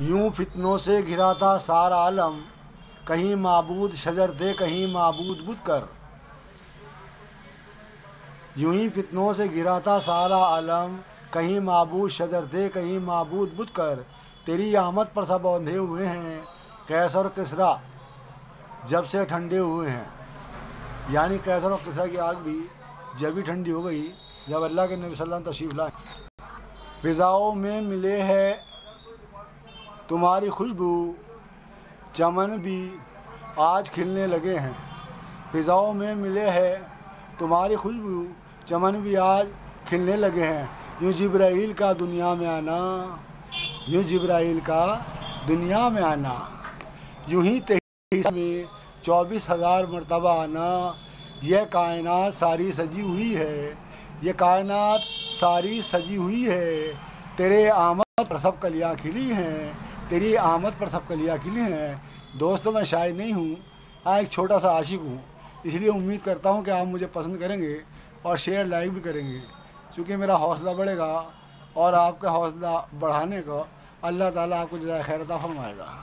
یوں فتنوں سے گھرا تھا سارا عالم، کہیں معبود شجر دے، کہیں معبود بت کر۔ یوں ہی فتنوں سے گھرا تھا سارا عالم، کہیں معبود شجر دے، کہیں معبود بت کر۔ تیری آمد پر سب اوندھے ہوئے ہیں کیسر و کسرا جب سے ٹھنڈے ہوئے ہیں۔ یعنی کیسر و کسرا کی آگ بھی جب ہی ٹھنڈی ہو گئی، جب اللہ کے نبی صلی اللہ علیہ وسلم تشریف لائے۔ فضاؤں میں ملے ہے تمہاری خوشبو چمن بھی آج کھلنے لگے ہیں۔ فضاؤں میں ملے ہے، تمہاری خوشبو چمن بھی آج کھلنے لگے ہیں۔ یوں جبرائیل کا دنیا میں آنا، یوں جبرائیل کا دنیا میں آنا۔ یوں ہی تیئیس میں چوبیس ہزار مرتبہ آنا۔ یہ کائنات ساری سجی ہوئی ہے، یہ کائنات ساری سجی ہوئی ہے۔ تیرے آمد پر سب کلیاں کھلی ہیں۔ تیری آمد پر سب کلیاں کھلی ہیں دوستوں میں شاعر نہیں ہوں ہاں ایک چھوٹا سا عاشق ہوں۔ اس لیے امید کرتا ہوں کہ آپ مجھے پسند کریں گے اور شیئر، لائک بھی کریں گے۔ چونکہ میرا حوصلہ بڑھے گا اور آپ کا حوصلہ بڑھانے کا اللہ تعالیٰ آپ کو جزائے خیر عطا فرمائے گا۔